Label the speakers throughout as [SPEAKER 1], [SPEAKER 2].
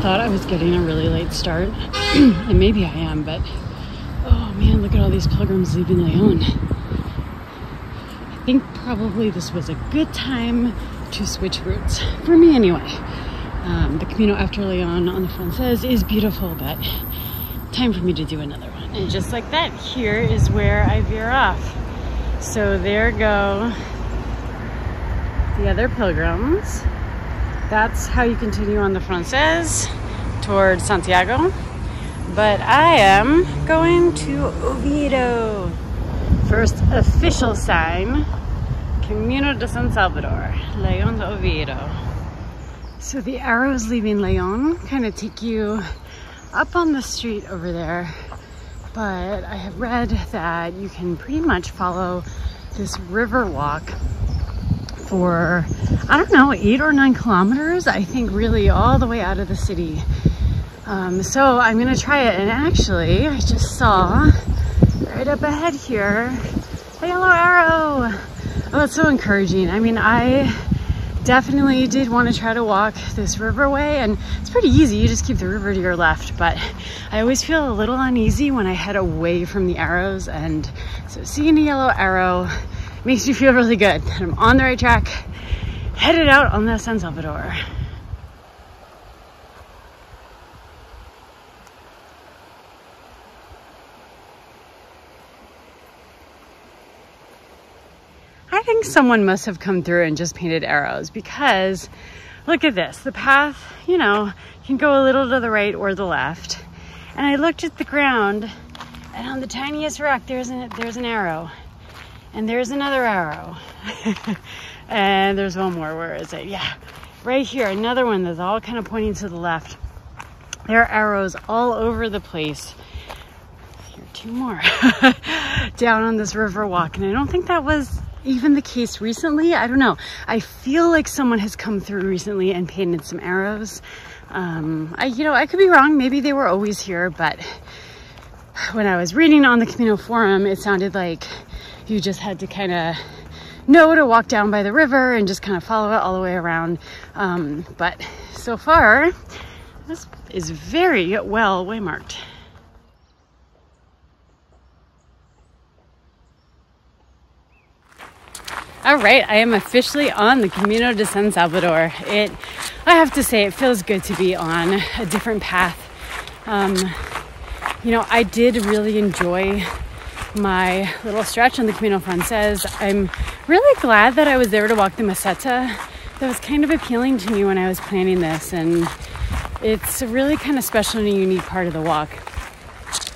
[SPEAKER 1] thought I was getting a really late start, and maybe I am, but oh man, look at all these pilgrims leaving Leon. I think probably this was a good time to switch routes, for me anyway. Um, the Camino after Leon on the Frances is beautiful, but time for me to do another one. And just like that, here is where I veer off. So there go the other pilgrims. That's how you continue on the Frances toward Santiago. But I am going to Oviedo. First official sign, Camino de San Salvador, Leon de Oviedo. So the arrows leaving Leon kind of take you up on the street over there. But I have read that you can pretty much follow this river walk for, I don't know, eight or nine kilometers. I think really all the way out of the city. Um, so I'm gonna try it. And actually, I just saw right up ahead here, a yellow arrow. Oh, that's so encouraging. I mean, I definitely did want to try to walk this riverway and it's pretty easy you just keep the river to your left but I always feel a little uneasy when I head away from the arrows and so seeing a yellow arrow makes me feel really good that I'm on the right track headed out on the San Salvador I think someone must have come through and just painted arrows because look at this. The path, you know, can go a little to the right or the left. And I looked at the ground and on the tiniest rock, there's an, there's an arrow. And there's another arrow. and there's one more. Where is it? Yeah, right here. Another one that's all kind of pointing to the left. There are arrows all over the place. Here, two more. Down on this river walk. And I don't think that was even the case recently. I don't know. I feel like someone has come through recently and painted some arrows. Um, I, you know, I could be wrong. Maybe they were always here, but when I was reading on the Camino forum, it sounded like you just had to kind of know to walk down by the river and just kind of follow it all the way around. Um, but so far, this is very well waymarked. All right, I am officially on the Camino de San Salvador. It, I have to say, it feels good to be on a different path. Um, you know, I did really enjoy my little stretch on the Camino Frances. I'm really glad that I was there to walk the Meseta. That was kind of appealing to me when I was planning this, and it's a really kind of special and unique part of the walk.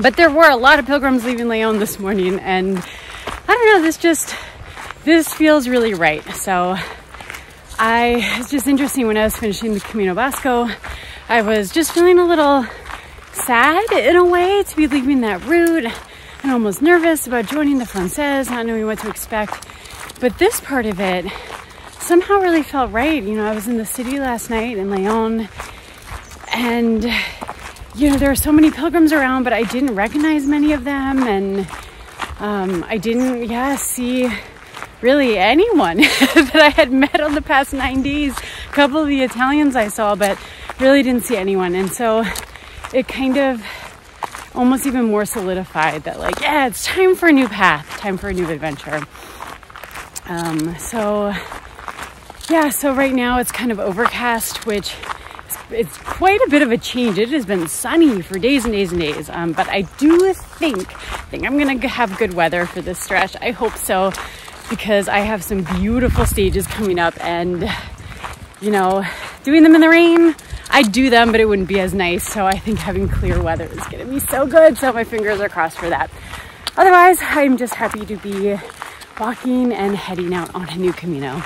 [SPEAKER 1] But there were a lot of pilgrims leaving Leon this morning, and I don't know, this just this feels really right. So I, it's just interesting when I was finishing the Camino Vasco, I was just feeling a little sad in a way to be leaving that route and almost nervous about joining the Frances, not knowing what to expect. But this part of it somehow really felt right. You know, I was in the city last night in Leon and you know, there are so many pilgrims around, but I didn't recognize many of them and um, I didn't, yeah, see really anyone that I had met on the past nine days. A couple of the Italians I saw, but really didn't see anyone. And so it kind of almost even more solidified that, like, yeah, it's time for a new path, time for a new adventure. Um, so, yeah, so right now it's kind of overcast, which it's quite a bit of a change. It has been sunny for days and days and days. Um, but I do think, I think I'm gonna have good weather for this stretch. I hope so because I have some beautiful stages coming up and you know, doing them in the rain, I'd do them, but it wouldn't be as nice. So I think having clear weather is gonna be so good. So my fingers are crossed for that. Otherwise, I'm just happy to be walking and heading out on a new Camino.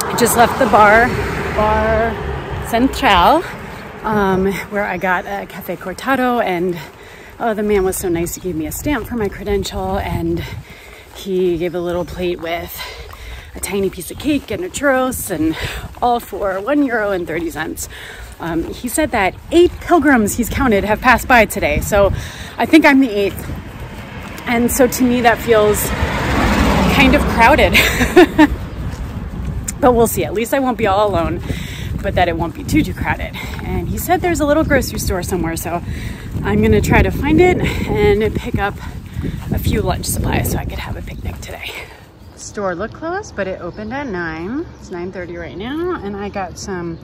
[SPEAKER 1] I just left the bar, Bar Central, um, where I got a cafe cortado and oh, the man was so nice. He gave me a stamp for my credential and he gave a little plate with a tiny piece of cake and a churros and all for one euro and 30 cents. Um, he said that eight pilgrims he's counted have passed by today. So I think I'm the eighth. And so to me, that feels kind of crowded. but we'll see. At least I won't be all alone, but that it won't be too, too crowded. And he said there's a little grocery store somewhere. So I'm to try to find it and pick up a few lunch supplies so I could have a picnic today. Store looked closed, but it opened at 9. It's 9.30 right now. And I got some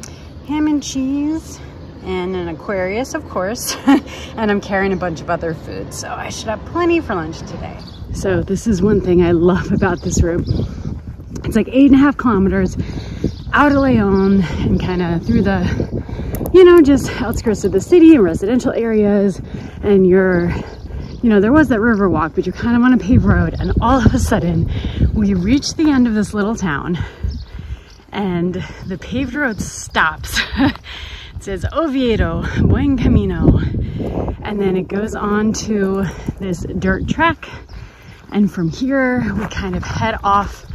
[SPEAKER 1] ham and cheese and an Aquarius, of course. and I'm carrying a bunch of other food, so I should have plenty for lunch today. So this is one thing I love about this route. It's like eight and a half kilometers out of Leon and kind of through the, you know, just outskirts of the city and residential areas. And you're, you know, there was that river walk, but you're kind of on a paved road. And all of a sudden, we reach the end of this little town and the paved road stops. it says Oviedo, Buen Camino. And then it goes on to this dirt track. And from here, we kind of head off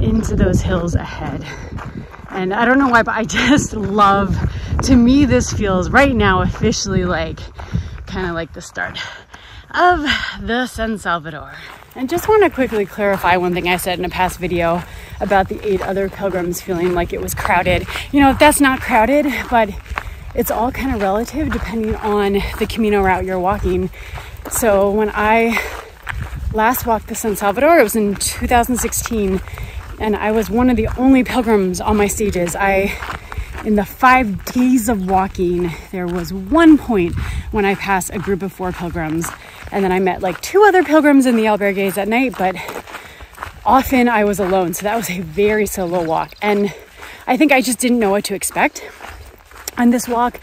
[SPEAKER 1] into those hills ahead. And I don't know why, but I just love, to me, this feels right now officially like kind of like the start of the San Salvador. And just want to quickly clarify one thing I said in a past video about the eight other pilgrims feeling like it was crowded. You know, that's not crowded, but it's all kind of relative depending on the Camino route you're walking. So when I last walked the San Salvador, it was in 2016, and I was one of the only pilgrims on my stages. I in the five days of walking, there was one point when I passed a group of four pilgrims, and then I met like two other pilgrims in the albergues at night, but often I was alone. So that was a very solo walk. And I think I just didn't know what to expect on this walk.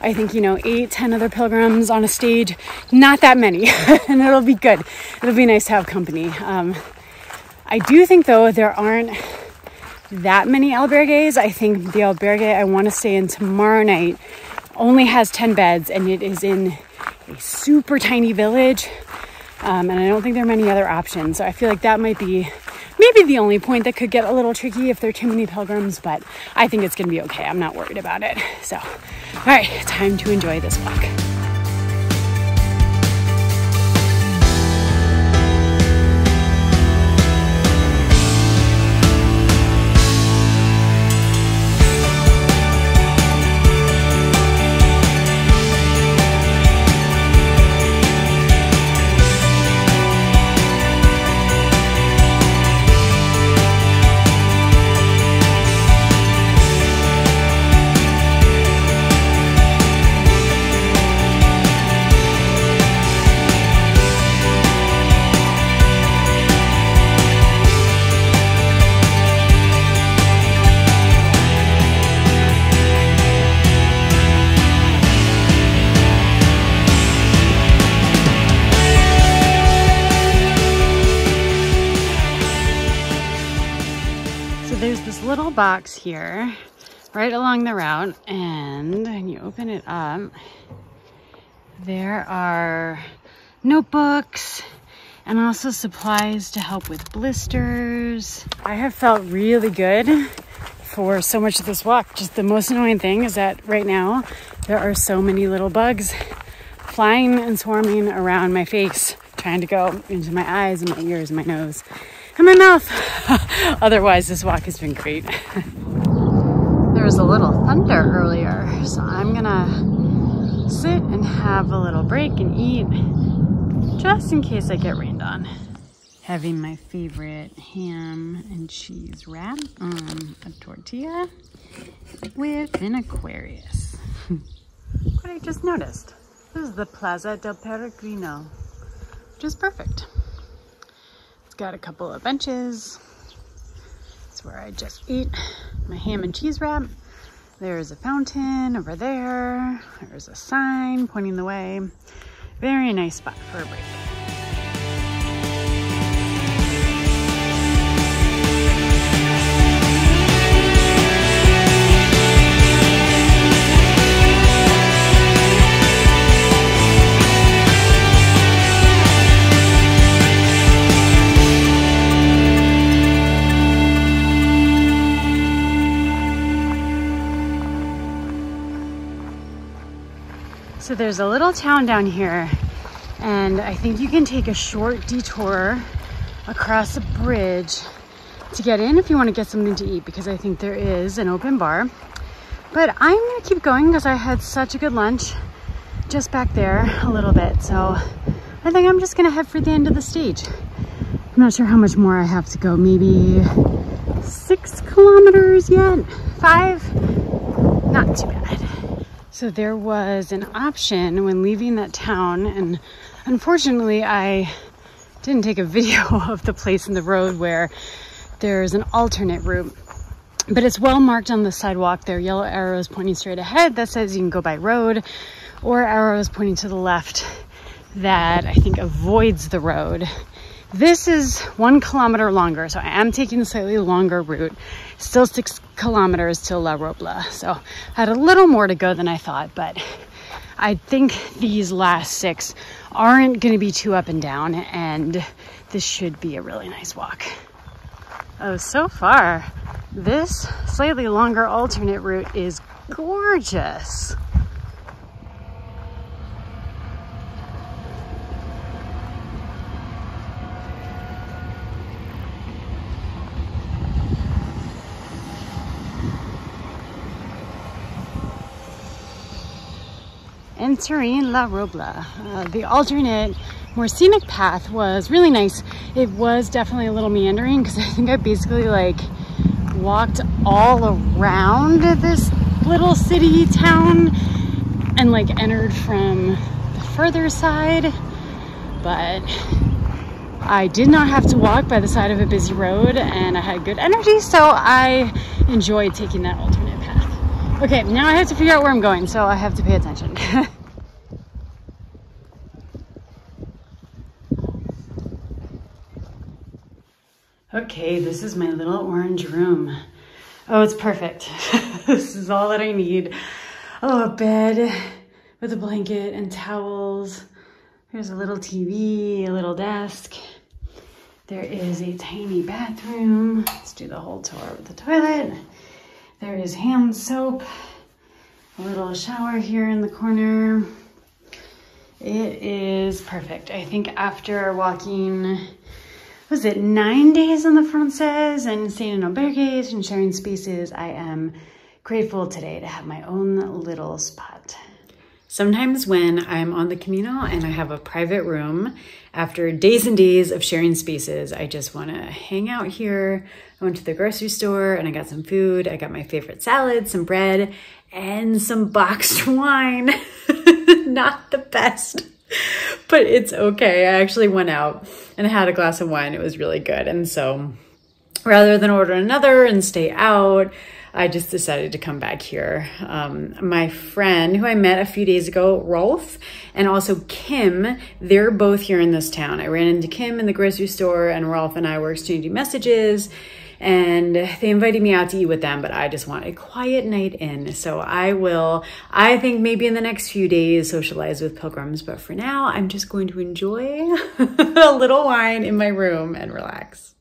[SPEAKER 1] I think, you know, eight, ten other pilgrims on a stage, not that many, and it'll be good. It'll be nice to have company. Um, I do think, though, there aren't that many albergues. I think the albergue I want to stay in tomorrow night only has 10 beds and it is in a super tiny village. Um, and I don't think there are many other options. So I feel like that might be maybe the only point that could get a little tricky if there are too many pilgrims, but I think it's going to be okay. I'm not worried about it. So, all right, time to enjoy this walk. Box here right along the route and when you open it up there are notebooks and also supplies to help with blisters. I have felt really good for so much of this walk. Just the most annoying thing is that right now there are so many little bugs flying and swarming around my face, trying to go into my eyes and my ears and my nose in my mouth. Otherwise, this walk has been great. there was a little thunder earlier, so I'm gonna sit and have a little break and eat just in case I get rained on. Having my favorite ham and cheese wrap on a tortilla with an Aquarius. what I just noticed. This is the Plaza del Peregrino, which is perfect got a couple of benches. It's where I just eat my ham and cheese wrap. There's a fountain over there. There's a sign pointing the way. Very nice spot for a break. There's a little town down here, and I think you can take a short detour across a bridge to get in if you want to get something to eat because I think there is an open bar. But I'm gonna keep going because I had such a good lunch just back there a little bit. So I think I'm just gonna head for the end of the stage. I'm not sure how much more I have to go. Maybe six kilometers yet? Five? Not too bad. So there was an option when leaving that town, and unfortunately, I didn't take a video of the place in the road where there's an alternate route. But it's well marked on the sidewalk. There are yellow arrows pointing straight ahead that says you can go by road, or arrows pointing to the left that I think avoids the road. This is one kilometer longer, so I am taking a slightly longer route. Still six kilometers to La Robla. So I had a little more to go than I thought, but I think these last six aren't going to be too up and down, and this should be a really nice walk. Oh, so far, this slightly longer alternate route is gorgeous. Entering La Robla. Uh, the alternate, more scenic path was really nice. It was definitely a little meandering because I think I basically like walked all around this little city town and like entered from the further side. But I did not have to walk by the side of a busy road and I had good energy, so I enjoyed taking that alternate path. Okay, now I have to figure out where I'm going, so I have to pay attention. Okay, this is my little orange room. Oh, it's perfect. this is all that I need. Oh, a bed with a blanket and towels. There's a little TV, a little desk. There is a tiny bathroom. Let's do the whole tour with the toilet. There is hand soap, a little shower here in the corner. It is perfect. I think after walking was it nine days on the Frances and staying in albergues and sharing spaces, I am grateful today to have my own little spot. Sometimes when I'm on the Camino and I have a private room, after days and days of sharing spaces, I just want to hang out here. I went to the grocery store and I got some food. I got my favorite salad, some bread, and some boxed wine. Not the best but it's okay. I actually went out and had a glass of wine. It was really good. And so rather than order another and stay out, I just decided to come back here. Um, my friend who I met a few days ago, Rolf, and also Kim, they're both here in this town. I ran into Kim in the grocery store and Rolf and I were exchanging messages and they invited me out to eat with them, but I just want a quiet night in. So I will, I think maybe in the next few days, socialize with pilgrims. But for now, I'm just going to enjoy a little wine in my room and relax.